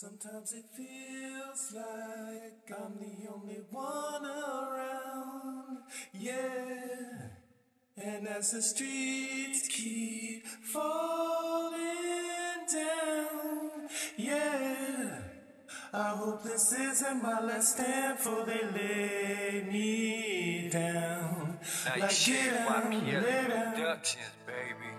Sometimes it feels like I'm the only one around, yeah. And as the streets keep falling down, yeah. I hope this isn't my last stand, for they lay me down. Now you Like, shit get down, down. Productions, baby.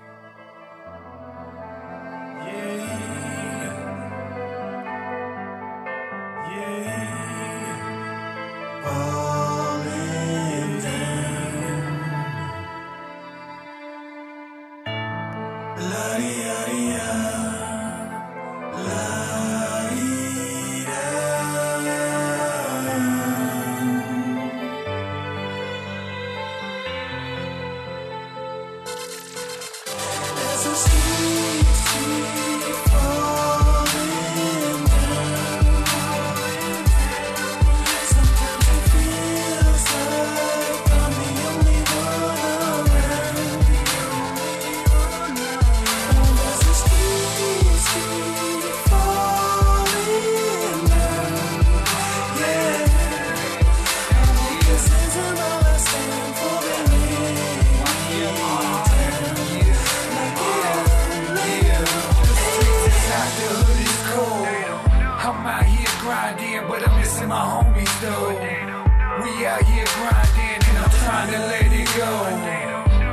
La di though. We out here grinding, and I'm trying to let it go.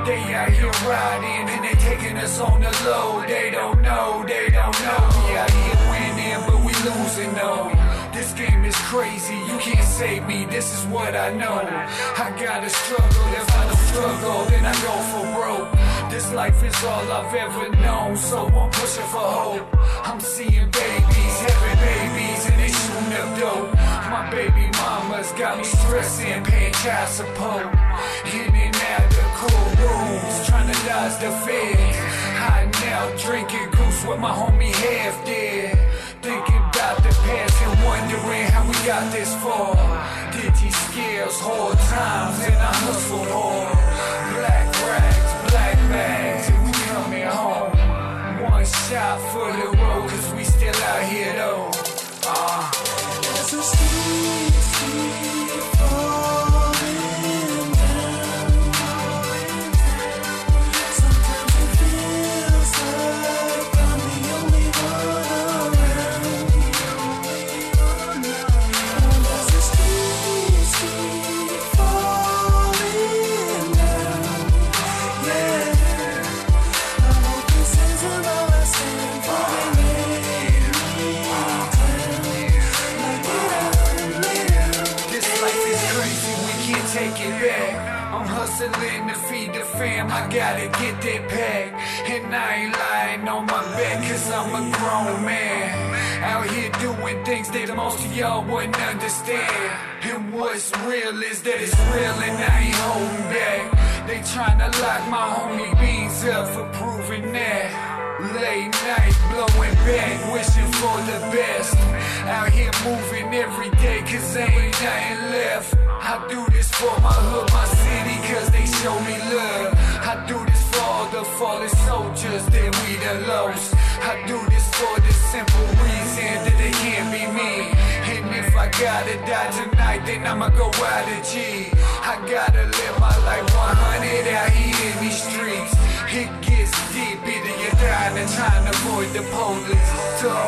They out here riding, and they taking us on the low. They don't know, they don't know. We out here winning, but we losing though. This game is crazy, you can't save me, this is what I know. I gotta struggle, if I don't struggle, then I go for broke. This life is all I've ever known, so I'm pushing for hope. I'm seeing babies, having babies, and they shooting up dope. My baby mama's got me stressing, paying child support. In and out the cool rooms, trying to dodge the feds. Hiding out, drinking goose with my homie half dead. Thinking about the past and wondering how we got this far. Did these scales, hard times, and I hustled hard. Black rags, black bags, and we coming home. One shot for the road, cause we still out here though. Ah. As the hustling to feed the fam, I gotta get that pack. And I ain't lying on my back, cause I'm a grown man. Out here doing things that most of y'all wouldn't understand. And what's real is that it's real and I ain't holding back. They tryna lock my homie beans up for proving that. Late night, blowing back, wishing for the best. Out here moving every day, cause ain't nothing left. I do this for my hood, my city, cause they show me love. I do this for all the fallen soldiers that we done lost. I do this for the simple reason that they can't be me. And if I gotta die tonight, then I'ma go out of G. I gotta live my life 100 out here in these streets. It gets deep, either you're dying or trying to avoid the police. To